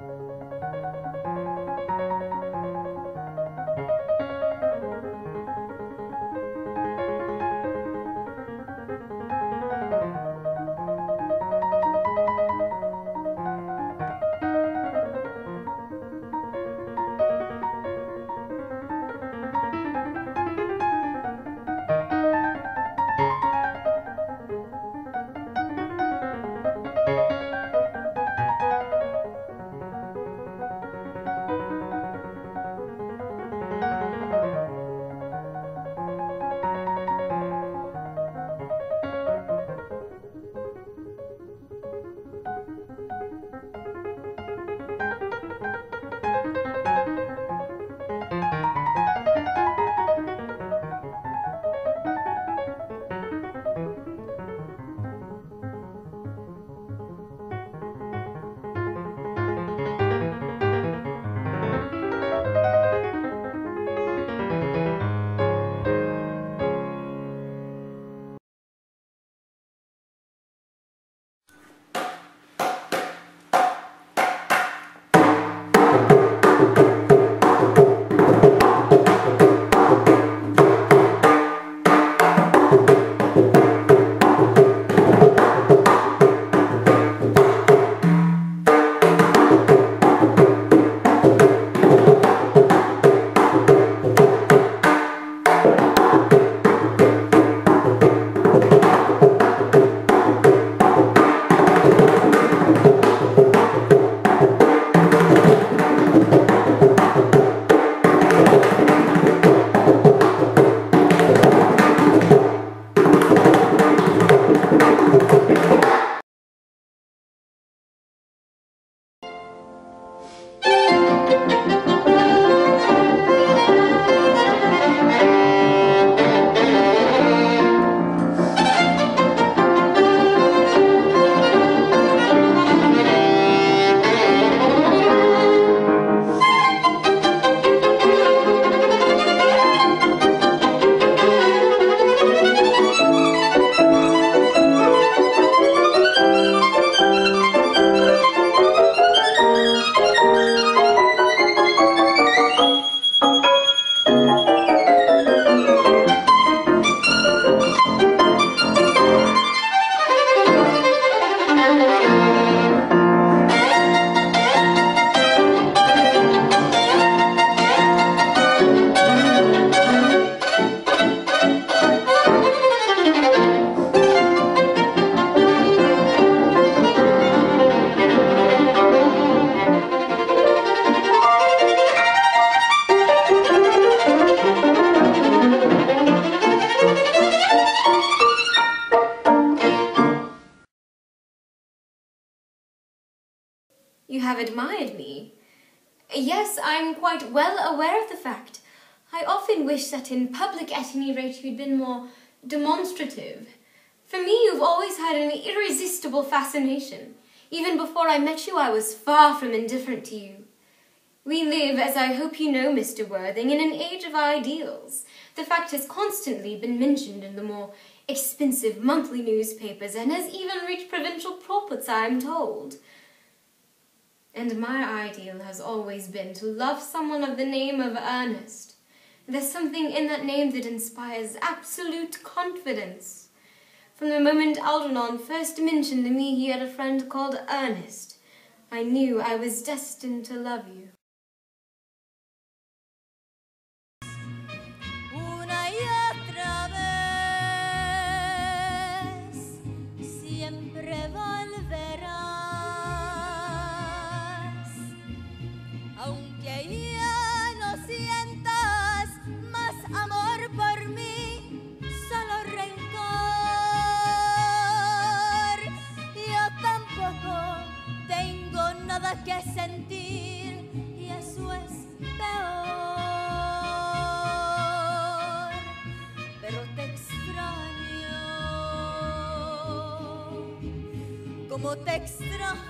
You have admired me. Yes, I'm quite well aware of the fact. I often wish that in public at any rate you'd been more demonstrative. For me, you've always had an irresistible fascination. Even before I met you, I was far from indifferent to you. We live, as I hope you know, Mr. Worthing, in an age of ideals. The fact has constantly been mentioned in the more expensive monthly newspapers and has even reached provincial pulpits, I am told. And my ideal has always been to love someone of the name of Ernest. There's something in that name that inspires absolute confidence. From the moment Algernon first mentioned to me he had a friend called Ernest, I knew I was destined to love you. Te extraño.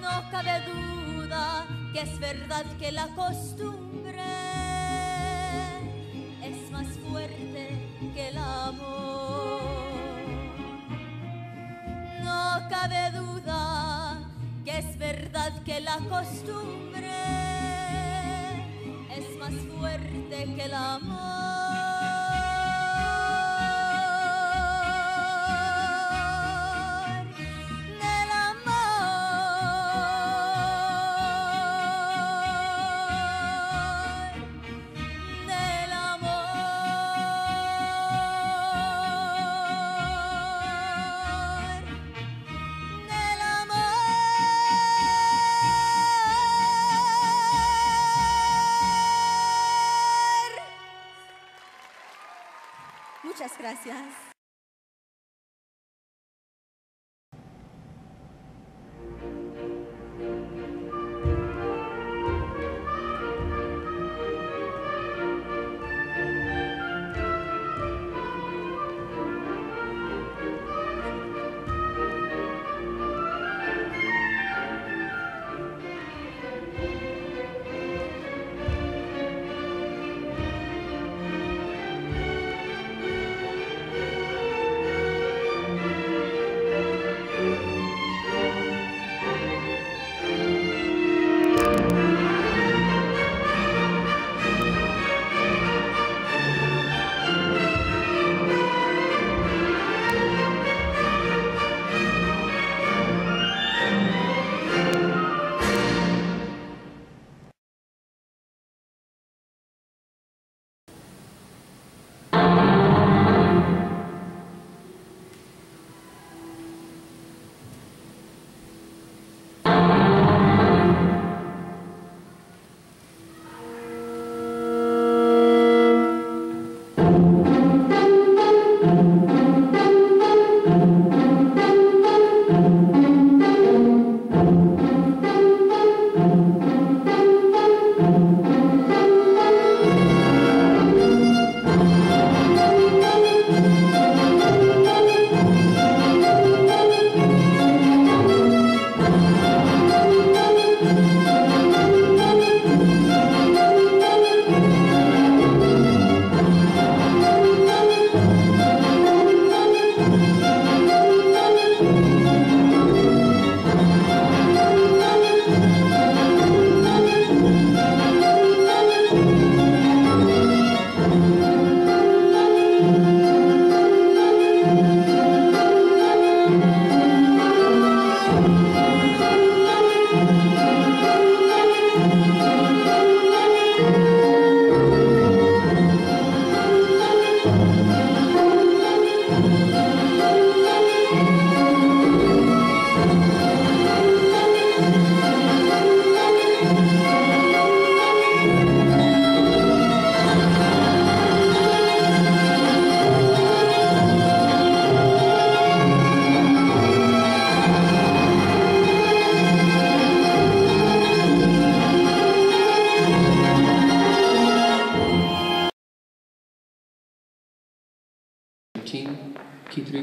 No cabe duda que es verdad que la costumbre es más fuerte que el amor. No cabe duda que la costumbre es más fuerte que el amor.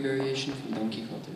Variation from Don Quixote.